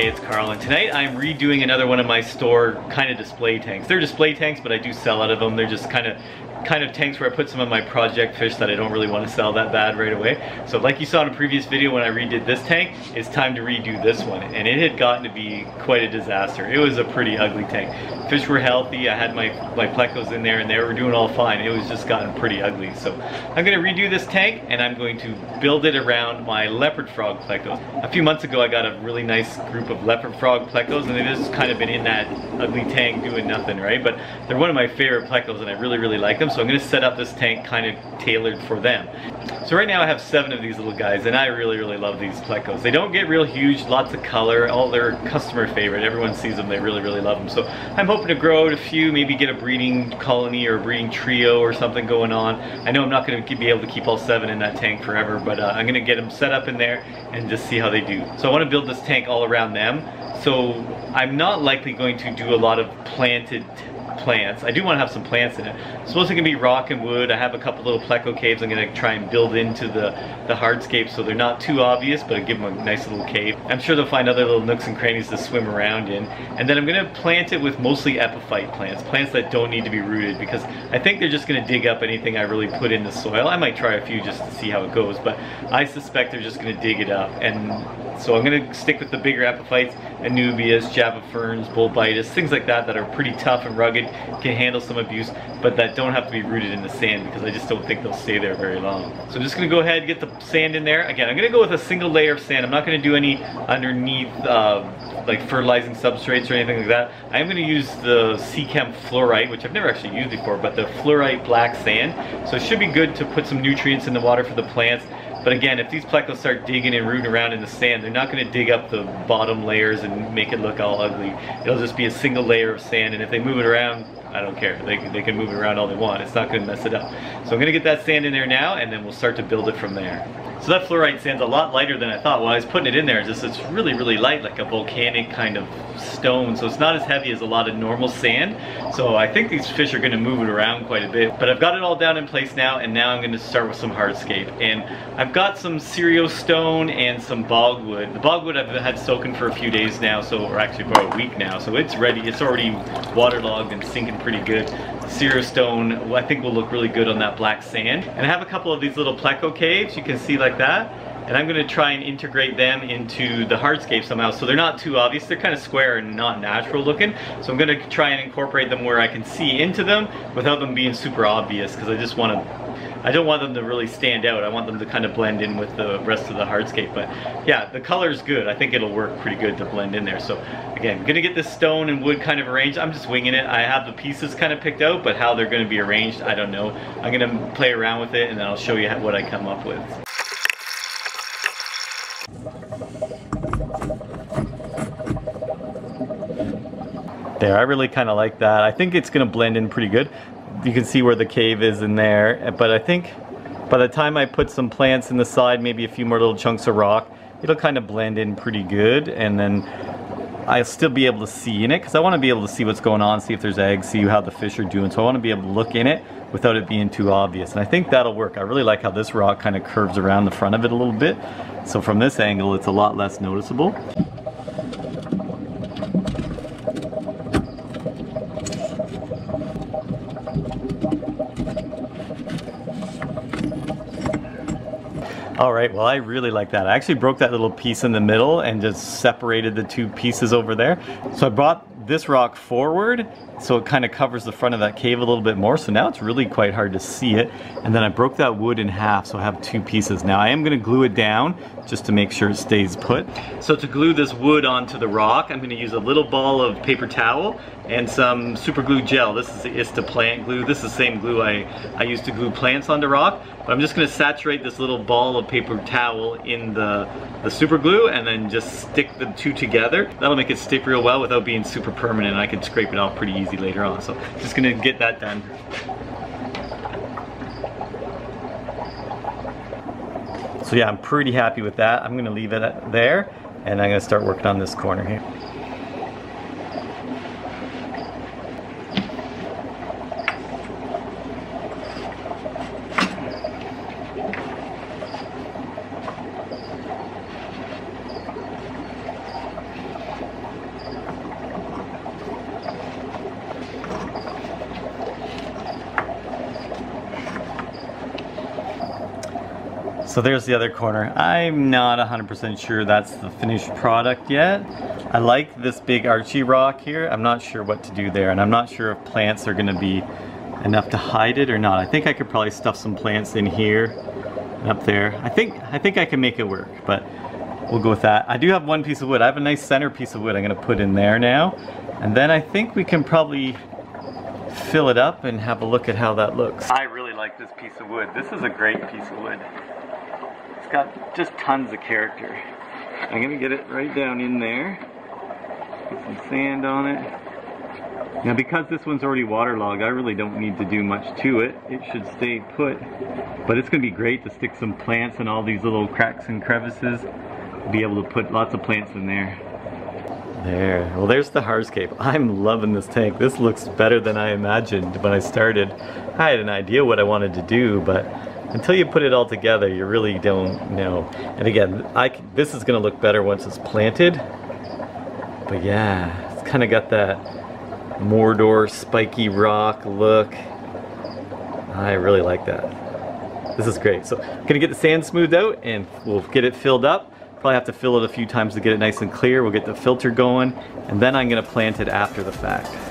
Hey, it's Carl, and tonight I'm redoing another one of my store kind of display tanks. They're display tanks, but I do sell out of them. They're just kind of kind of tanks where I put some of my project fish that I don't really want to sell that bad right away. So like you saw in a previous video when I redid this tank, it's time to redo this one. And it had gotten to be quite a disaster. It was a pretty ugly tank. Fish were healthy, I had my, my plecos in there and they were doing all fine. It was just gotten pretty ugly. So I'm gonna redo this tank and I'm going to build it around my leopard frog plecos. A few months ago I got a really nice group of leopard frog plecos and they've just kind of been in that ugly tank doing nothing, right? But they're one of my favorite plecos and I really, really like them. So I'm gonna set up this tank kind of tailored for them. So right now I have seven of these little guys and I really, really love these plecos. They don't get real huge, lots of color, all their customer favorite. Everyone sees them, they really, really love them. So I'm hoping to grow out a few, maybe get a breeding colony or a breeding trio or something going on. I know I'm not gonna be able to keep all seven in that tank forever, but uh, I'm gonna get them set up in there and just see how they do. So I wanna build this tank all around them. So I'm not likely going to do a lot of planted plants. I do want to have some plants in it. I suppose it can be rock and wood. I have a couple little pleco caves I'm going to try and build into the, the hardscape so they're not too obvious, but I give them a nice little cave. I'm sure they'll find other little nooks and crannies to swim around in. And then I'm going to plant it with mostly epiphyte plants, plants that don't need to be rooted because I think they're just going to dig up anything I really put in the soil. I might try a few just to see how it goes, but I suspect they're just going to dig it up. And so I'm going to stick with the bigger epiphytes, Anubias, Java ferns, Bolbitis, things like that that are pretty tough and rugged, can handle some abuse, but that don't have to be rooted in the sand because I just don't think they'll stay there very long. So I'm just to go ahead and get the sand in there. Again, I'm to go with a single layer of sand. I'm not to do any underneath uh, like fertilizing substrates or anything like that. I am going to use the Seachem Flourite, which I've never actually used before, but the Flourite black sand. So it should be good to put some nutrients in the water for the plants but again, if these plecos start digging and rooting around in the sand, they're not going to dig up the bottom layers and make it look all ugly. It'll just be a single layer of sand, and if they move it around, I don't care. They, they can move it around all they want. It's not going to mess it up. So I'm going to get that sand in there now, and then we'll start to build it from there. So that Flourite sand's a lot lighter than I thought. While I was putting it in there, it's just it's really, really light, like a volcanic kind of stone. So it's not as heavy as a lot of normal sand. So I think these fish are gonna move it around quite a bit. But I've got it all down in place now, and now I'm gonna start with some hardscape. And I've got some Seiryu stone and some bogwood. The bogwood I've had soaking for a few days now, so or actually for a week now. So it's ready. It's already waterlogged and sinking pretty good. Seiryu stone, I think will look really good on that black sand. And I have a couple of these little pleco caves. You can see like that. And I'm gonna try and integrate them into the hardscape somehow so they're not too obvious. They're kind of square and not natural looking. So I'm gonna try and incorporate them where I can see into them without them being super obvious because I just wanna I don't want them to really stand out. I want them to kind of blend in with the rest of the hardscape. But yeah, the color is good. I think it'll work pretty good to blend in there. So again, I'm gonna get this stone and wood kind of arranged. I'm just winging it. I have the pieces kind of picked out, but how they're gonna be arranged, I don't know. I'm gonna play around with it and then I'll show you what I come up with. There, I really kind of like that. I think it's gonna blend in pretty good. You can see where the cave is in there, but I think by the time I put some plants in the side, maybe a few more little chunks of rock, it'll kind of blend in pretty good, and then I'll still be able to see in it, because I want to be able to see what's going on, see if there's eggs, see how the fish are doing, so I want to be able to look in it without it being too obvious, and I think that'll work. I really like how this rock kind of curves around the front of it a little bit, so from this angle, it's a lot less noticeable. All right, well I really like that. I actually broke that little piece in the middle and just separated the two pieces over there. So I brought this rock forward so it kind of covers the front of that cave a little bit more. So now it's really quite hard to see it. And then I broke that wood in half so I have two pieces. Now I am going to glue it down just to make sure it stays put. So to glue this wood onto the rock I'm going to use a little ball of paper towel and some super glue gel. This is the ISTA plant glue. This is the same glue I, I used to glue plants onto rock. But I'm just going to saturate this little ball of paper towel in the the super glue and then just stick the two together. That'll make it stick real well without being super permanent. I can scrape it off pretty easy later on. So just gonna get that done. So yeah, I'm pretty happy with that. I'm gonna leave it there and I'm gonna start working on this corner here. So there's the other corner. I'm not 100% sure that's the finished product yet. I like this big archy rock here. I'm not sure what to do there and I'm not sure if plants are gonna be enough to hide it or not. I think I could probably stuff some plants in here up there. I think, I think I can make it work, but we'll go with that. I do have one piece of wood. I have a nice center piece of wood I'm gonna put in there now. And then I think we can probably fill it up and have a look at how that looks. I really like this piece of wood. This is a great piece of wood. Got just tons of character. I'm gonna get it right down in there. Put some sand on it. Now because this one's already waterlogged, I really don't need to do much to it. It should stay put. But it's gonna be great to stick some plants in all these little cracks and crevices. Be able to put lots of plants in there. There, well there's the hardscape. I'm loving this tank. This looks better than I imagined when I started. I had an idea what I wanted to do, but until you put it all together, you really don't know. And again, I, this is gonna look better once it's planted. But yeah, it's kind of got that Mordor spiky rock look. I really like that. This is great. So I'm gonna get the sand smoothed out and we'll get it filled up. Probably have to fill it a few times to get it nice and clear. We'll get the filter going and then I'm gonna plant it after the fact.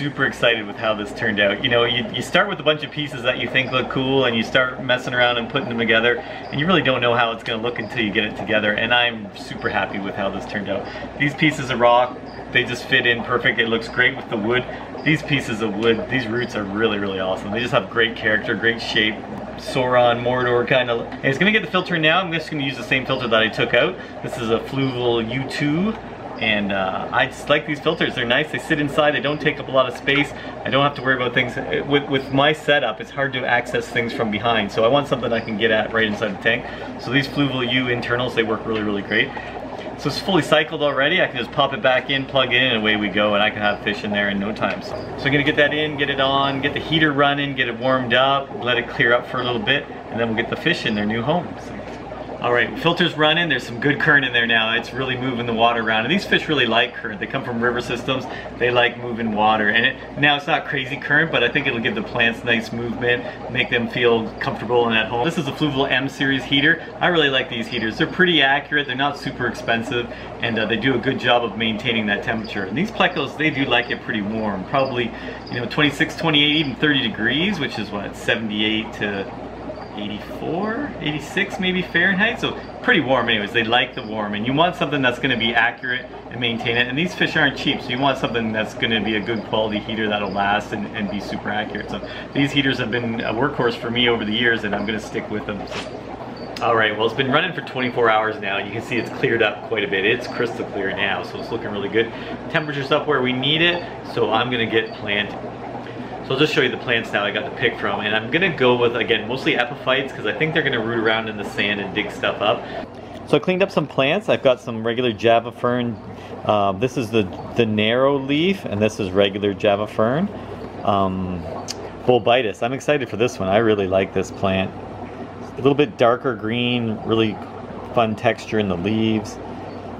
Super excited with how this turned out. You know, you, you start with a bunch of pieces that you think look cool and you start messing around and putting them together and you really don't know how it's gonna look until you get it together and I'm super happy with how this turned out. These pieces of rock, they just fit in perfect. It looks great with the wood. These pieces of wood, these roots are really, really awesome. They just have great character, great shape, Sauron, Mordor kind of. It's gonna get the filter now. I'm just gonna use the same filter that I took out. This is a Fluval U2 and uh, I just like these filters. They're nice. They sit inside. They don't take up a lot of space. I don't have to worry about things. With, with my setup, it's hard to access things from behind. So I want something I can get at right inside the tank. So these Fluval U internals, they work really, really great. So it's fully cycled already. I can just pop it back in, plug it in, and away we go, and I can have fish in there in no time. So, so I'm gonna get that in, get it on, get the heater running, get it warmed up, let it clear up for a little bit, and then we'll get the fish in their new home. So, all right, filter's running. There's some good current in there now. It's really moving the water around. And these fish really like current. They come from river systems. They like moving water. And it, now it's not crazy current, but I think it'll give the plants nice movement, make them feel comfortable and at home. This is a Fluval M series heater. I really like these heaters. They're pretty accurate. They're not super expensive, and uh, they do a good job of maintaining that temperature. And these plecos, they do like it pretty warm. Probably, you know, 26, 28, even 30 degrees, which is what, 78 to 84, 86 maybe Fahrenheit, so pretty warm anyways. They like the warm, and you want something that's gonna be accurate and maintain it. And these fish aren't cheap, so you want something that's gonna be a good quality heater that'll last and, and be super accurate. So these heaters have been a workhorse for me over the years, and I'm gonna stick with them. So. All right, well it's been running for 24 hours now. You can see it's cleared up quite a bit. It's crystal clear now, so it's looking really good. Temperature's up where we need it, so I'm gonna get planted. So I'll just show you the plants now I got to pick from. And I'm gonna go with, again, mostly epiphytes because I think they're gonna root around in the sand and dig stuff up. So I cleaned up some plants. I've got some regular Java fern. Um, this is the, the narrow leaf and this is regular Java fern. Um, Bolbitis. I'm excited for this one. I really like this plant. a little bit darker green, really fun texture in the leaves.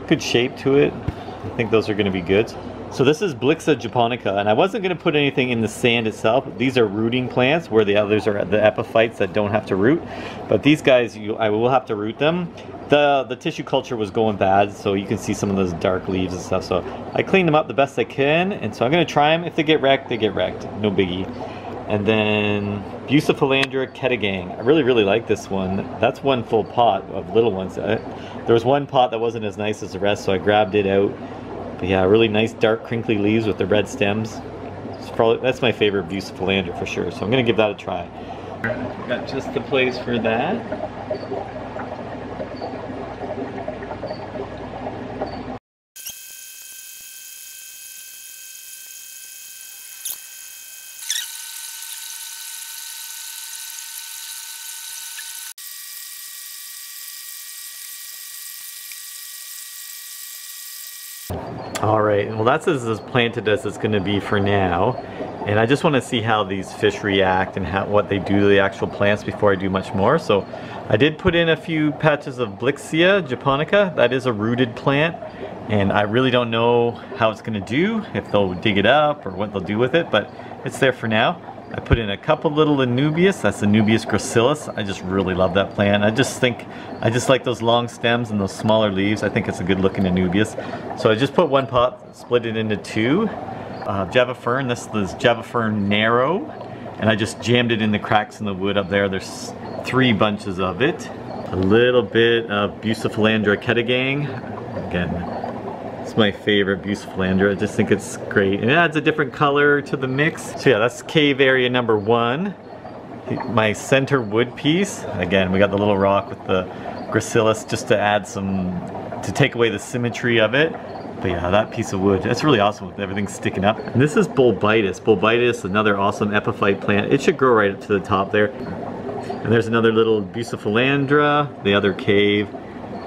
Good shape to it. I think those are gonna be good. So this is Blixa japonica, and I wasn't going to put anything in the sand itself. These are rooting plants, where the others are the epiphytes that don't have to root. But these guys, you, I will have to root them. The, the tissue culture was going bad, so you can see some of those dark leaves and stuff. So I cleaned them up the best I can, and so I'm going to try them. If they get wrecked, they get wrecked. No biggie. And then Bucephalandra kedagang. I really, really like this one. That's one full pot of little ones. Uh, there was one pot that wasn't as nice as the rest, so I grabbed it out but yeah, really nice dark crinkly leaves with the red stems. It's probably that's my favorite Bucephalandra for sure. So I'm gonna give that a try. Got just the place for that. All right, well that's as, as planted as it's gonna be for now. And I just want to see how these fish react and how, what they do to the actual plants before I do much more. So I did put in a few patches of Blixa japonica. That is a rooted plant. And I really don't know how it's going to do, if they'll dig it up or what they'll do with it, but it's there for now. I put in a couple little Anubias, that's Anubias gracilis. I just really love that plant. I just think, I just like those long stems and those smaller leaves. I think it's a good looking Anubias. So I just put one pot, split it into two. Uh, Java fern, this is Java fern narrow. And I just jammed it in the cracks in the wood up there. There's three bunches of it. A little bit of Bucephalandra kedagang. Again, it's my favorite Bucephalandra. I just think it's great. And it adds a different color to the mix. So yeah, that's cave area number one. My center wood piece. Again, we got the little rock with the gracilis just to add some, to take away the symmetry of it. But yeah, that piece of wood, that's really awesome with everything sticking up. And this is Bolbitis. Bolbitis, another awesome epiphyte plant. It should grow right up to the top there. And there's another little Bucephalandra, the other cave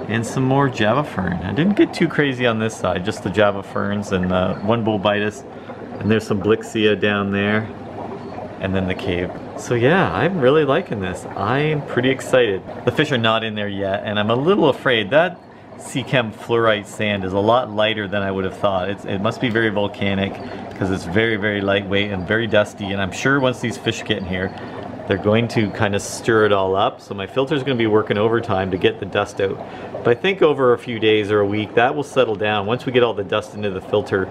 and some more Java fern. I didn't get too crazy on this side, just the Java ferns and uh, one Bolbitis. And there's some Blixa down there. And then the cave. So yeah, I'm really liking this. I'm pretty excited. The fish are not in there yet, and I'm a little afraid that Seachem Flourite sand is a lot lighter than I would have thought. It's, it must be very volcanic because it's very, very lightweight and very dusty. And I'm sure once these fish get in here, they're going to kind of stir it all up. So my filter is going to be working overtime to get the dust out. But I think over a few days or a week, that will settle down. Once we get all the dust into the filter,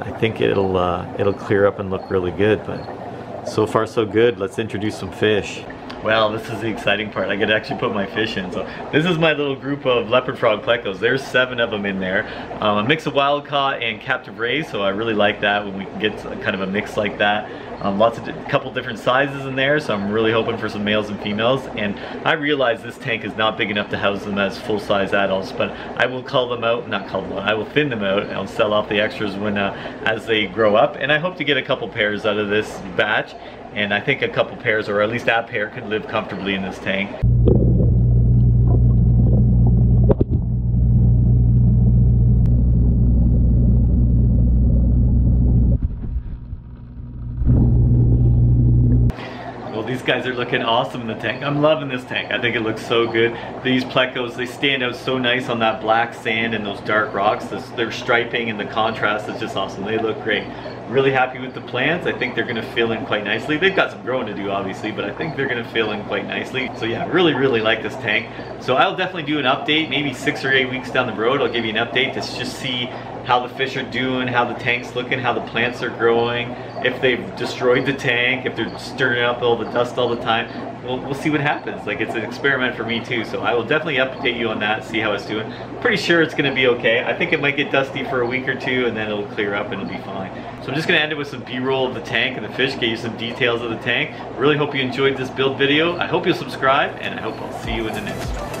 I think it'll, uh, it'll clear up and look really good. But so far so good. Let's introduce some fish. Well, this is the exciting part. I get to actually put my fish in. So this is my little group of leopard frog plecos. There's seven of them in there. Um, a mix of wild caught and captive raised, so I really like that when we can get kind of a mix like that. Um, lots of, a couple different sizes in there, so I'm really hoping for some males and females. And I realize this tank is not big enough to house them as full-size adults, but I will cull them out, not cull them out, I will thin them out and I'll sell off the extras when uh, as they grow up. And I hope to get a couple pairs out of this batch and I think a couple pairs or at least that pair could live comfortably in this tank. Well, these guys are looking awesome in the tank. I'm loving this tank. I think it looks so good. These plecos, they stand out so nice on that black sand and those dark rocks. This, their striping and the contrast is just awesome. They look great really happy with the plants. I think they're gonna fill in quite nicely. They've got some growing to do obviously, but I think they're gonna fill in quite nicely. So yeah, really, really like this tank. So I'll definitely do an update, maybe six or eight weeks down the road. I'll give you an update to just see how the fish are doing, how the tank's looking, how the plants are growing, if they've destroyed the tank, if they're stirring up all the dust all the time. We'll, we'll see what happens. Like it's an experiment for me too, so I will definitely update you on that, see how it's doing. Pretty sure it's gonna be okay. I think it might get dusty for a week or two and then it'll clear up and it'll be fine. So I'm just gonna end it with some B-roll of the tank and the fish, get you some details of the tank. Really hope you enjoyed this build video. I hope you'll subscribe and I hope I'll see you in the next one.